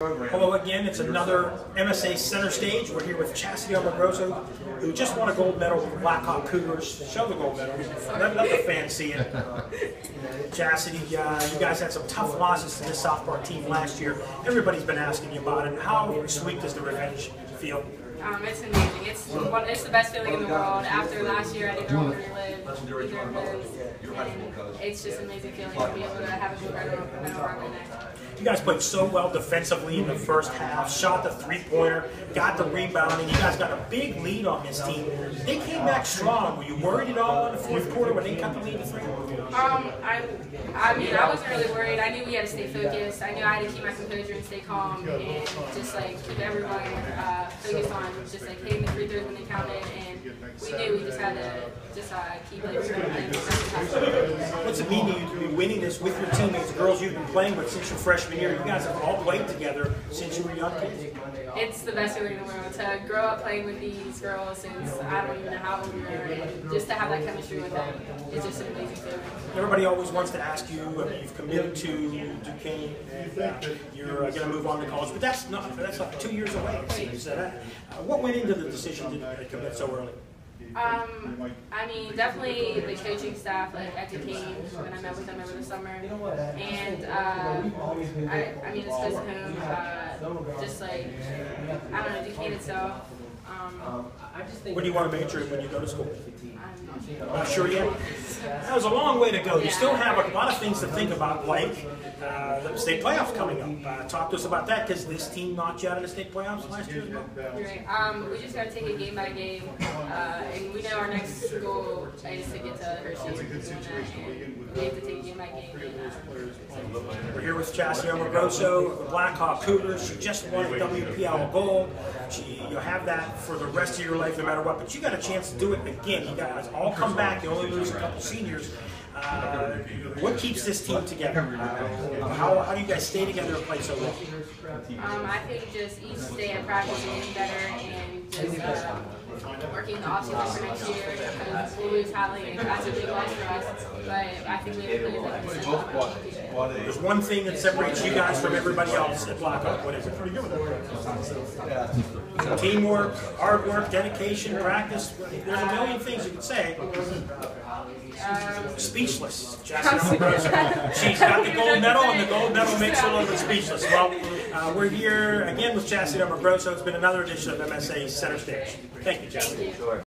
Hello again, it's another MSA Center Stage. We're here with Chassidy Omogrosso, who just won a gold medal with the Blackhawk Cougars. Show the gold medal. Let, let the fans see it. Chastity, uh, you guys had some tough losses to this sophomore team last year. Everybody's been asking you about it. How sweet does the revenge feel? Um, it's amazing. It's one, it's the best feeling in the world. After last year, I didn't want to relive either of those. It's just an amazing feeling to be able to have a medal, You guys played so well defensively in the first half, shot the three-pointer, got the rebounding. You guys got a big lead on this team. They came back strong. Were you worried at all in the fourth quarter when they cut the lead to three? Um, I, I mean, I wasn't really worried. I knew we had to stay focused. I knew I had to keep my composure and stay calm and just like keep everyone uh, focused on just like hitting the free throws when they counted. And we knew we just had to just uh, keep like What's it mean to you to be winning this with your teammates, the girls you've been playing with since your freshman year? You guys have all played together since you were young kids. It's the best feeling in the world to grow up playing with these girls since I don't even know how old we were, and just to have that chemistry with them is just an amazing feeling. Everybody always wants to ask you. I mean, you've committed to Duquesne. You're uh, going to move on to college, but that's not that's like two years away. It seems. Uh, what went into the decision to commit so early? Um, I mean, definitely the coaching staff, like at Duquesne, when I met with them over the summer, and uh, I, I mean, it's close to home. Uh, just like I don't know, Duquesne itself. Um, what do you want to major in when you go to school? I'm not sure. Yet. That was a long way to go. You still have a lot of things to think about, like uh, the state playoffs coming up. Uh, talk to us about that, because this team knocked you out of the state playoffs last year as well. Right. Um, we just got to take it game by game, uh, and we know our next goal is to get to Hershey. And we have to take it game by game. And, uh, We're here with Chassidy Omogrosso, the Blackhawk Cougars. She just won a WPIAL gold. She, you'll have that for the rest of your life, no matter what. But you got a chance to do it again. You guys all come back. You only lose a couple seniors. Uh, what keeps this team together? Uh, how, how do you guys stay together and play so well? Um, I think just each day of practice getting better and just uh, the offseason for next year because we'll lose Hadley and that's a big loss for us. But I think we have players that can step up. There's one thing that separates you guys from everybody else at Blackhawk. What is it? Pretty good. Teamwork, hard work, dedication, practice. There's a million things you could say. Um, speechless. Chassidy She's got the gold medal, and the gold medal makes her a little bit speechless. Well, uh, we're here again with Chassidy Omogrosso. It's been another edition of MSA Center Stage. Thank you, Chastity. You.